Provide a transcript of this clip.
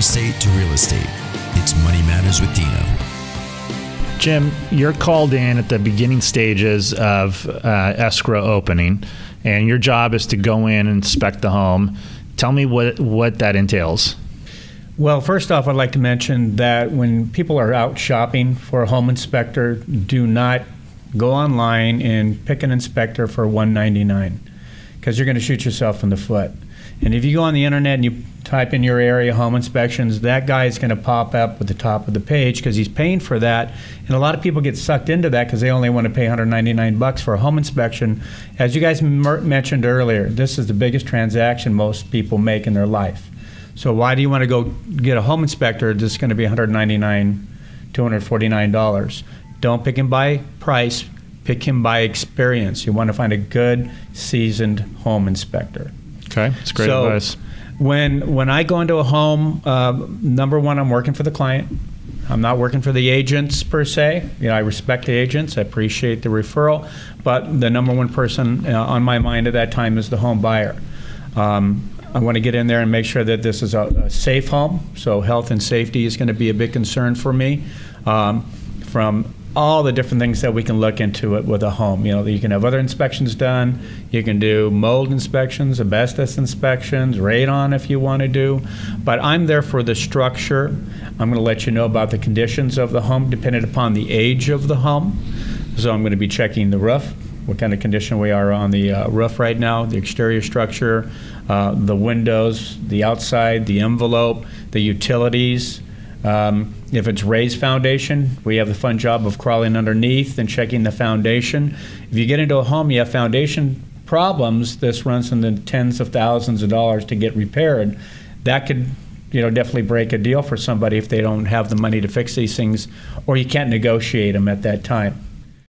estate to real estate. It's Money Matters with Dino. Jim, you're called in at the beginning stages of uh, escrow opening, and your job is to go in and inspect the home. Tell me what what that entails. Well, first off, I'd like to mention that when people are out shopping for a home inspector, do not go online and pick an inspector for 199 because you're going to shoot yourself in the foot. And if you go on the internet and you type in your area home inspections, that guy is going to pop up at the top of the page because he's paying for that. And a lot of people get sucked into that because they only want to pay 199 bucks for a home inspection. As you guys m- mentioned earlier, this is the biggest transaction most people make in their life. So why do you want to go get a home inspector that's going to be 199 $249? Don't pick him by price, pick him by experience. You want to find a good, seasoned home inspector. Okay, it's great so advice. When when I go into a home, uh, number one, I'm working for the client. I'm not working for the agents per se. You know, I respect the agents. I appreciate the referral, but the number one person uh, on my mind at that time is the home buyer. Um, I want to get in there and make sure that this is a, a safe home. So health and safety is going to be a big concern for me. Um, from all the different things that we can look into it with a home. You know, you can have other inspections done. You can do mold inspections, asbestos inspections, radon if you want to do. But I'm there for the structure. I'm going to let you know about the conditions of the home depending upon the age of the home. So I'm going to be checking the roof, what kind of condition we are on the uh, roof right now, the exterior structure, uh, the windows, the outside, the envelope, the utilities. Um, if it's raised foundation, we have the fun job of crawling underneath and checking the foundation. If you get into a home, you have foundation problems. This runs in the tens of thousands of dollars to get repaired. That could, you know, definitely break a deal for somebody if they don't have the money to fix these things, or you can't negotiate them at that time.